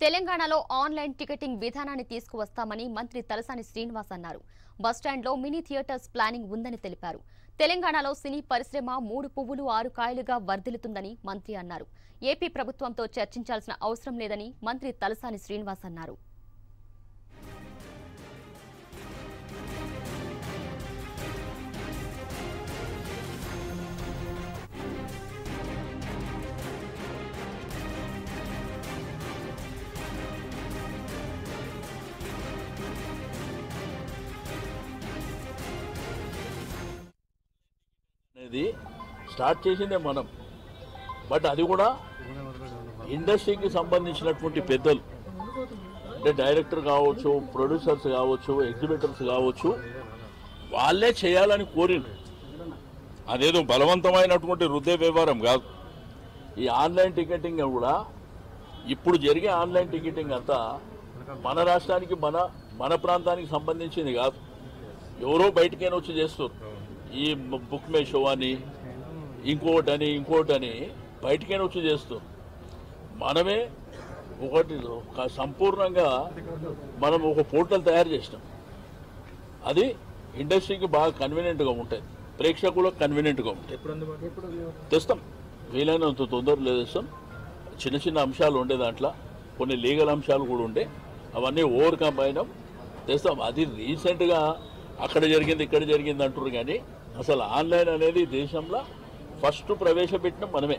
తెలంగాణలో online ticketing విధానాన్ని తీసుకువస్తామని మంత్రి తలసాని శ్రీనివాస్ అన్నారు. బస్టాండ్లో మినీ థియేటర్స్ ప్లానింగ్ ఉందని తెలిపారు. తెలంగాణలో సినీ పరిశ్రమ మూడు పువ్వులు ఆరు కాయలుగా వర్ధిల్లుతుందని మంత్రి అన్నారు. ఏపీ ప్రభుత్వంతో చర్చించాల్సిన అవసరం లేదని మంత్రి తలసాని శ్రీనివాస్ అన్నారు. అనేది స్టార్ట్ చేసిందే మనం. బట్ అది కూడా ఇండస్ట్రీకి సంబంధించినటువంటి పెద్దలు. అంటే డైరెక్టర్ కావచ్చు ప్రొడ్యూసర్స్ కావచ్చు ఎగ్జిబిటర్స్ కావచ్చు వాళ్ళే చేయాలని కోరిండ్రు. అదేదో బలవంతమైనటువంటి వృద్ధే వ్యవహారం కాదు. ఈ ఆన్లైన్ టికెటింగ్ కూడా ఇప్పుడు జరిగే ఆన్లైన్ టికెటింగ్ అంతా మన రాష్ట్రానికి మన మన ప్రాంతానికి సంబంధించింది కాదు. ఎవరో బయటకైనా వచ్చి చేస్తారు. ఈ బుక్ మే షో అని ఇంకోటని ఇంకోటని బయటకైనా వచ్చి చేస్తారు మనమే ఒకటి ఒక సంపూర్ణంగా మనం ఒక పోర్టల్ తయారు చేసినాం. అది ఇండస్ట్రీకి బాగా కన్వీనియంట్గా ఉంటుంది ప్రేక్షకులకు కన్వీనియంట్గా ఉంటుంది తెస్తాం. వీలైనంత తొందరలో తెస్తాం. చిన్న చిన్న అంశాలు ఉండే దాంట్లో కొన్ని లీగల్ అంశాలు కూడా ఉండే. అవన్నీ ఓవర్కమ్ అయినాం. తెస్తాం. అది రీసెంట్గా అక్కడ జరిగింది ఇక్కడ జరిగింది అంటారు కానీ అసలు ఆన్లైన్ అనేది దేశంలో ఫస్ట్ ప్రవేశపెట్టిన మనమే.